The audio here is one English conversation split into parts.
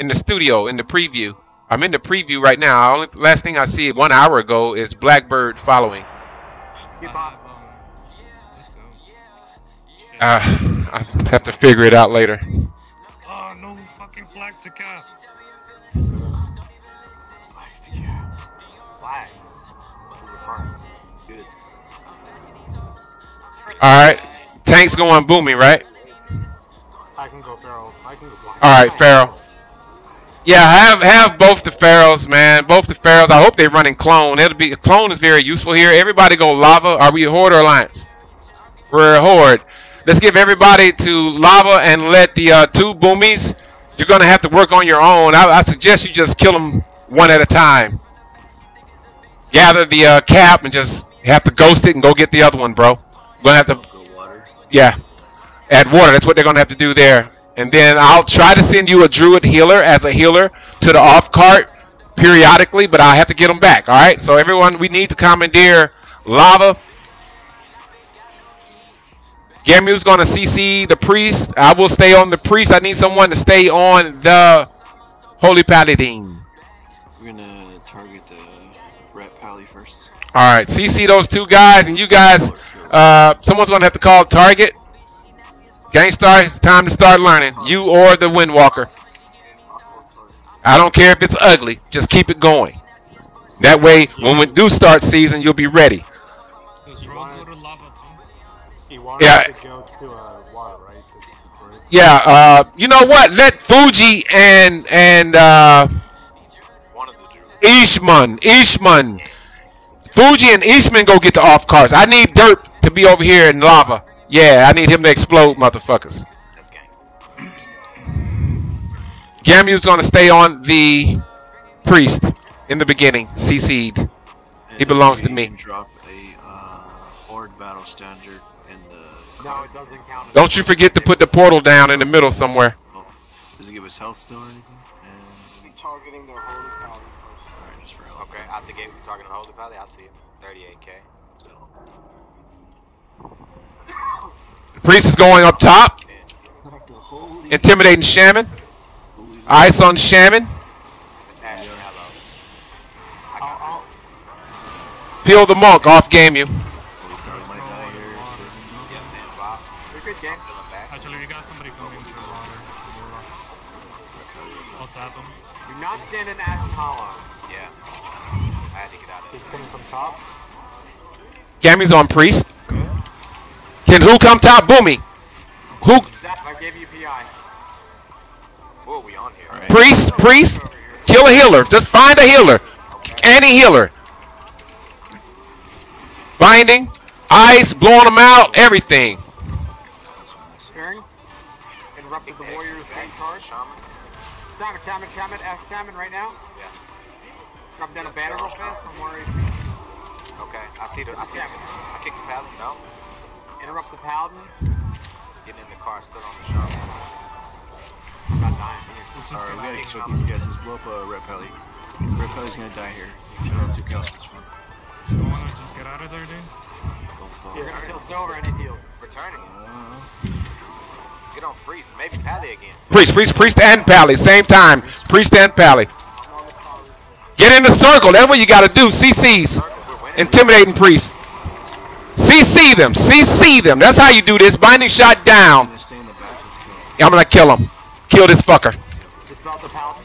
in the studio in the preview. I'm in the preview right now. Only last thing I see one hour ago is Blackbird following. Keep. Uh, I have to figure it out later. Oh, no fucking Flaxica. Flag. Good. All right, tank's going booming, right? I can go Pharaoh. I can go blind. All right, Pharaoh. Yeah, have have both the pharaohs, man. Both the pharaohs. I hope they're running clone. It'll be clone is very useful here. Everybody go lava. Are we a horde or alliance? We're a horde. Let's give everybody to lava and let the uh, two boomies. You're gonna have to work on your own. I, I suggest you just kill them one at a time. Gather the uh, cap and just have to ghost it and go get the other one, bro. Gonna have to yeah. Add water. That's what they're going to have to do there. And then I'll try to send you a druid healer as a healer to the off cart periodically, but I'll have to get them back. All right. So everyone, we need to commandeer lava. Gameu's going to CC the priest. I will stay on the priest. I need someone to stay on the holy paladin. We're gonna target the ret pally first. All right. CC those two guys, and you guys. Uh, someone's going to have to call target. Gangstar, it's time to start learning. You or the Windwalker. I don't care if it's ugly. Just keep it going. That way, when we do start season, you'll be ready. Yeah. Yeah. Uh, you know what? Let Fuji and and uh. Ishman, Ishman, Fuji and Ishman go get the off cars. I need Dirt to be over here in lava. Yeah, I need him to explode, motherfuckers. That's gang. Gameu's gonna stay on the priest in the beginning. CC'd. And He belongs to me. Drop a uh, horde battle standard in the. No, it doesn't count. Don't you forget to put the portal down in the middle somewhere. Oh, does it give us health still or anything? And Targeting their holy pally. alright, just for health. Okay, out the gate, we're targeting holy pally. I see it. 38k. So, Priest is going up top, intimidating Shaman. Ice on Shaman. It's Ash. Hello. I'll, I'll, Peel the monk off Gameu. we probably might die here. You're good, gang. Feeling back. Actually, we got somebody coming to the water. I'll sap him. Do not stand in Ash Yeah. I had to get out of He's coming from top. Gammy's on priest. Can who come top? Boomy. Who? I gave you PI. Who are we on here? Right? Priest. Priest. Kill a healer. Just find a healer. Any healer. Binding. Ice. Blowing them out. Everything. Spearing. Interrupted the warrior's main charge. Shaman. Shaman, Shaman, Shaman, Ash Shaman right now. Yeah. Drop down a banner real fast. I'm worried. Okay. I see the. I see. Shaman. I kicked the paladin. No. Interrupt the paladin. Getting in the car. Still on the shaman. I'm not dying here. This Alright, we gotta be keep up with you guys. Let's blow up a ret pally. Red pally's gonna die here. Shout out to Calcus one. You wanna just get out of there, dude? Go for You're it. gonna kill Silver and it heals. Returning. Uh, Get on freeze. Maybe pally again. Priest. Priest. Priest and Pally. Same time. Priest and Pally. Get in the circle. That's what you got to do. CC's. Intimidating priest. CC them. CC them. That's how you do this. Binding shot down. I'm gonna stay in the back. Let's kill him. Kill this fucker. Dispel the paladin.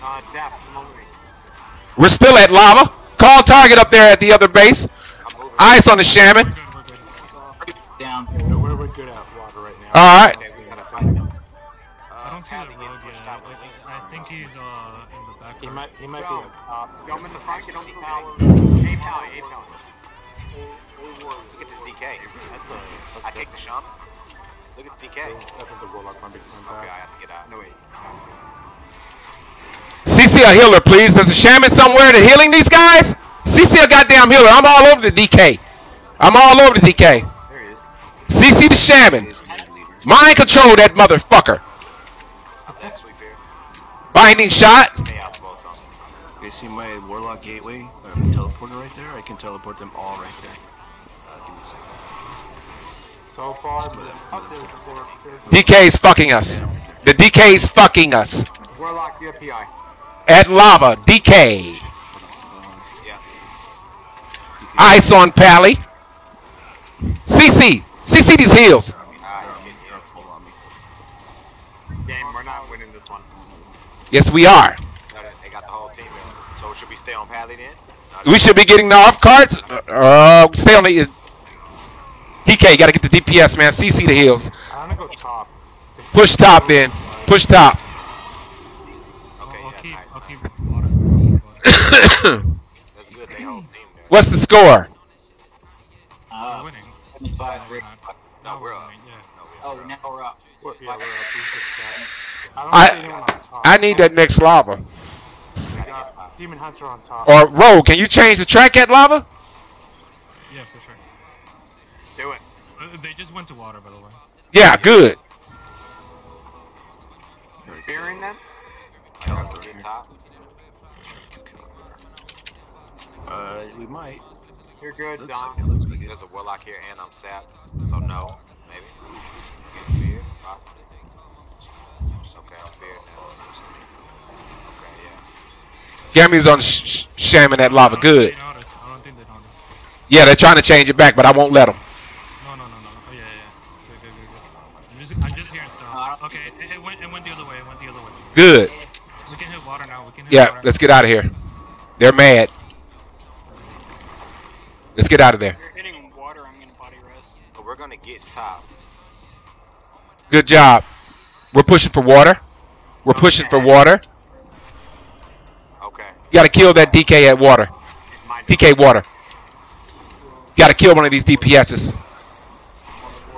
Uh, Daph, come over me. We're still at lava. Call target up there at the other base. Ice on the shaman. We're good, the back. He might, he might be Go. at top. Go him in the front, get on the power. A pally, A pally. Look at this DK. That's a, I take the shaman. Look at the DK. that's a warlock from big time Okay, I have to get out. No, wait. CC a healer, please. There's a shaman somewhere to healing these guys. CC a goddamn healer. I'm all over the DK. I'm all over the DK. There he is. CC the shaman. He's the leader. Mind control that motherfucker. Back sweep here. Binding shot. Okay, see my warlock gateway? Or teleporter right there? I can teleport them all right there. Uh, give me a second. so far, but up there, there, there's DK's fucking us. The DK is fucking us. Warlock, you have At lava, DK. Yeah. Ice on Pally. CC. CC these heels. Yes, we getting We should be getting the off cards. Uh, stay on the. DK, you gotta get the DPS, man. CC the heels. I'm gonna go top. Push top then. Push top. Okay, I'll yeah, keep, nice. I'll keep water. That's good. They whole team there. What's the score? We're winning. 25 No, we're not. No, No, we're we're up. yeah. No, we- Oh, now we're up. What, yeah, we're up. We just got. I don't I- see anyone on top. I need that next lava. We got Demon Hunter on top. Or Rogue, can you change the track at lava? Yeah, for sure. Do it. Uh, they just went to water, by the way. Yeah, good. Very Fearing them? I got to top. Uh, we might. You're good, Looks like Dom. looks like. There's a Warlock here and I'm sapped. So no. Maybe. Get feared. Okay, I'm feared now. Okay. Gammy's on sh- sh- shaman at lava. Good. They noticed. I don't think they noticed. Yeah, they're trying to change it back, but I won't let them. No, no, no, no. Oh, yeah, yeah, yeah. Good, good, good, good. I'm just, I'm just hearing stuff. Okay, it, it went, it went the other way. It went the other way. Good. We can hit water now. We can hit Yeah, water. let's get out of here. They're mad. Let's get out of there. You're hitting water, I'm gonna body rest. So we're gonna get top. Good job. We're pushing for water. We're pushing for water. Okay. You gotta kill that DK at water. DK water. You gotta kill one of these DPSs.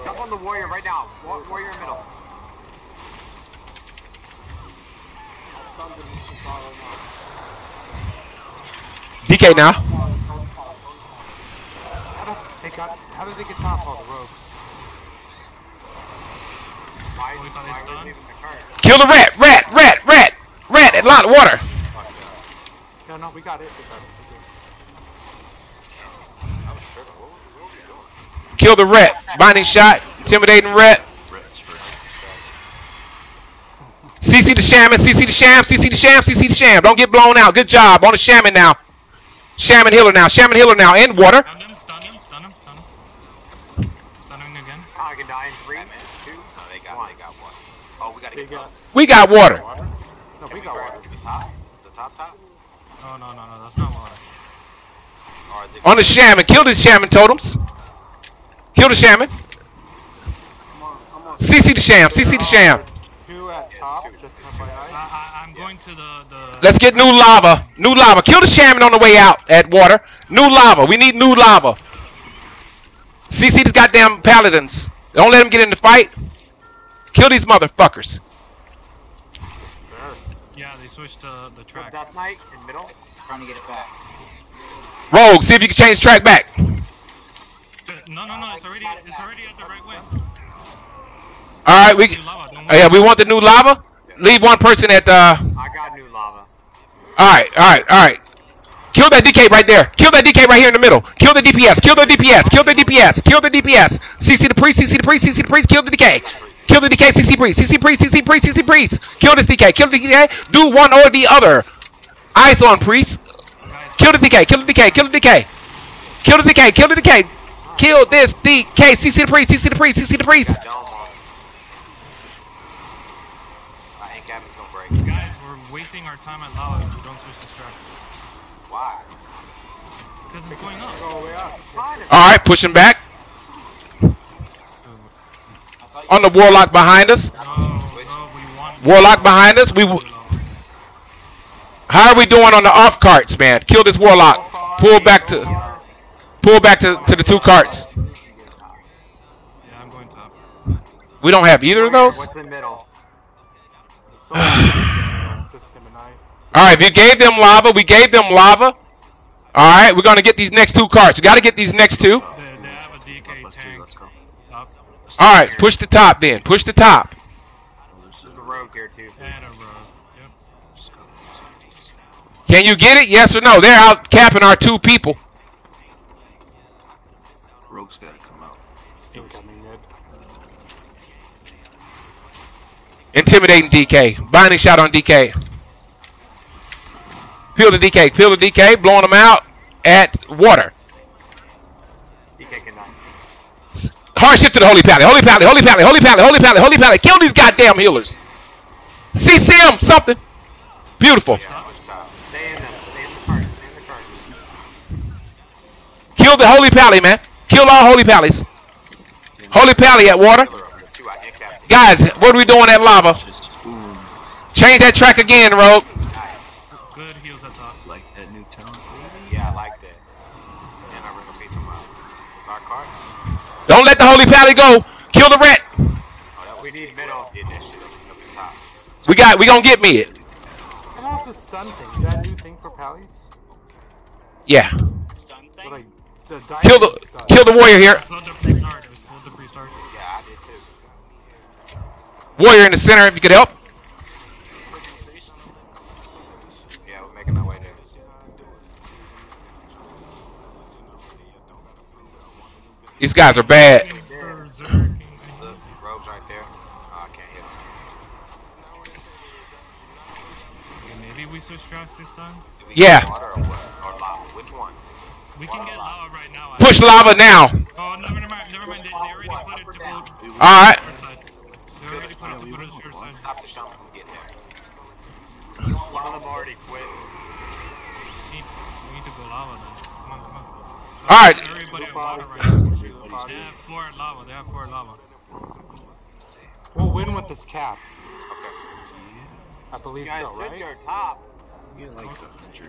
Jump on the warrior right now. Warrior middle. DK now. How did they got? How did they get top on the road? Why, we thought they why are stunned? we leaving the cart? Kill the rat, rat, rat, rat, rat at lot of water. No, no, we got it. We got it. I was tripping. What, what were we doing? Kill the rat. Binding shot. Intimidating rat. CC the shaman. CC the sham. CC the sham. CC the sham. Don't get blown out. Good job. On the shaman now. Shaman healer now. Shaman healer now. In water. Stun him, stun him, stun him, stun him. Stun again. I can die in three, two. No, they got, they got one. Oh, we gotta get got. We got water. No, we we got water. the top? The top top? No, no, no, no. That's not water. Or the, On the shaman. Kill the shaman totems. Kill the shaman. CC the sham. CC the sham. Two at top. Just FYI. I, I, I'm going to the, the. Let's get new lava. New lava. Kill the shaman on the way out at water. New lava. We need new lava. CC these goddamn paladins. Don't let them get in the fight. Kill these motherfuckers. Yeah, they switched the, the track. Death Knight in middle. Trying to get it back. Rogue, see if you can change track back. No, no, no. It's already, it's already at the right way. All right, we. Lava, Oh, yeah, we want the new lava. Leave one person at uh. I got new lava. All right, all right, all right. Kill that DK right there. Kill that DK right here in the middle. Kill the DPS. Kill the DPS. Kill the DPS. Kill the DPS. CC the priest. CC the priest. CC the priest. Kill the DK. Kill the DK. CC priest. CC priest. CC priest. CC priest. Kill this DK. Kill the DK. Do one or the other. Eyes on priest. Guys, Kill the DK. Kill the DK. Kill the DK. Kill the DK. Kill the DK. Kill this DK. CC the priest. CC the priest. CC the priest. dome on. I think Gavin's gonna break. guys, we're wasting our time at lava if we don't switch the track. Why? Because it's going up. Go way up. All right, pushing back on the warlock behind us. Oh, no, no. Warlock behind us. We. W- How are we doing on the off carts, man? Kill this warlock. Pull back to. Pull back to, to the two carts. Yeah, I'm going top. We don't have either of those. What's in middle? Just him and I. All right, we gave them lava. We gave them lava. All right, we're gonna get these next two carts. We got to get these next two. They, they have a DK Let's do. tank Let's go. up. All right, push the top then. Push the top. There's a rogue here too. And a road. Yep. Just go. Just go. Can you get it? Yes or no? They're out capping our two people. Rogue's gotta come out. Incoming, mid. Intimidating DK. Binding shot on DK. Peel the DK. Peel the DK. Blowing them out at water. DK cannot. Hard shit to the Holy Pally. Holy Pally. Holy Pally. Holy Pally. Holy Pally. Holy Pally. Kill these goddamn healers. CCM something. Beautiful. Yeah, push top. Stay in them. Stay in the cart. Stay in the cart. Kill the Holy Pally, man. Kill all Holy Pallies. Holy Pally at water. Killer up. There's two out. And captain. Guys, what are we doing at lava? Change that track again, Rogue. Good heals at top. Like that new talent. Yeah, I like that. And I'm gonna beat someone. Our cart? Don't let the Holy Pally go. Kill the rat. Oh, We was need middle. Get that shit up, up the top. We got. We gonna get mid. And how's the stun thing? Is that a new thing for Pallies? Yeah. Stun Or thing? like the Kill the. stun? Kill the warrior here. Slow the pre-start. It was slow the pre-start. Yeah, I did too. Warrior in the center. If you could help. Yeah, we're making our way there. These guys are bad. Berserking. Look, rogue's right there. Oh, I can't hit him. Okay, maybe we switch tracks this time. Yeah. or lava? Which one? We can get lava right now. Push lava now. Oh, never mind. Never mind. They, they already put it to go All right. our side. They already put it to put us your side. Stop the shot from getting there. One of them already quit. We need, we need to go lava then. Come on, come on. All right. Everybody at water right now. They have four lava. They have four lava. We'll win with this cap. Okay. I believe You guys so, right? your top. Like.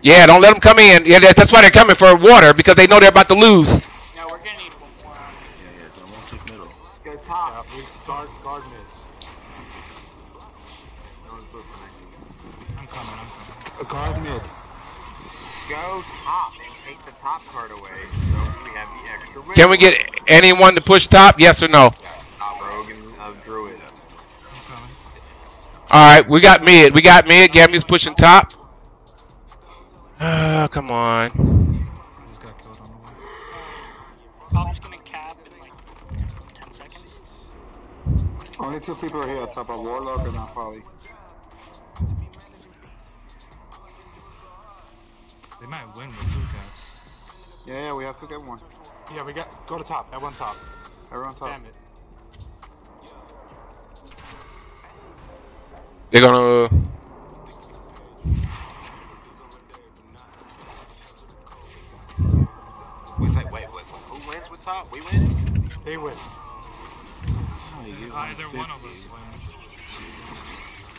Yeah. Don't let them come in. Yeah. That's why they're coming for water because they know they're about to lose. No, we're gonna need one more. Yeah, yeah. Don't want to take middle. Go top. we guard guard mid. I'm coming. I'm coming. Guard mid. Go top and take the top card away. So we have the extra win. Can we get anyone to push top? Yes or no? Top rogue and uh, druid. I'm coming. All right. We got mid. We got mid. Gabby's pushing top. Uh, come on. Just got killed on the way. Probably just gonna cap in like Only two people are here at top of Warlock and Polly. They might win with two cats. Yeah, yeah, we have to get one. Yeah, we got go to top. Everyone top. Everyone top. Damn it. They're gonna. Wait, wait, wait, who wins with top? We win? They win. Oh, Either one of us wins.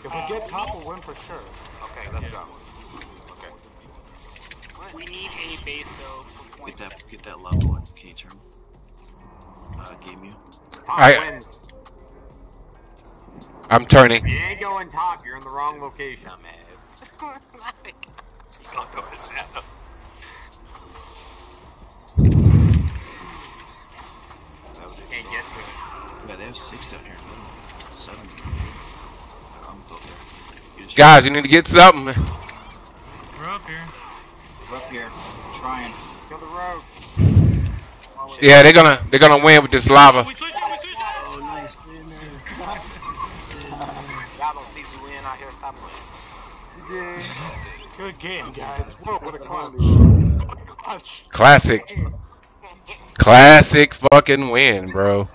If we get top, we'll win for sure. Okay, let's go. Okay. We need a base though Get that, get that lava one. Can you turn? Uh, Gameu. Top I- wins. I'm turning. You ain't going top. You're in the wrong location. Dumbass. Don't throw the shadow. Can't get to it. Yeah, they have six down here. Seven. I'm both there. You just- Guys, you need to get something. We're up here. We're up here. Trying. Kill the rogue. Yeah, they're gonna they're gonna win with this lava. We switched it. We switched it. Oh, nice. Stay in there. Y'all don't see you in out here. Stop playing. Game, guys. Whoa. What a clutch. Classic. Classic fucking win, bro.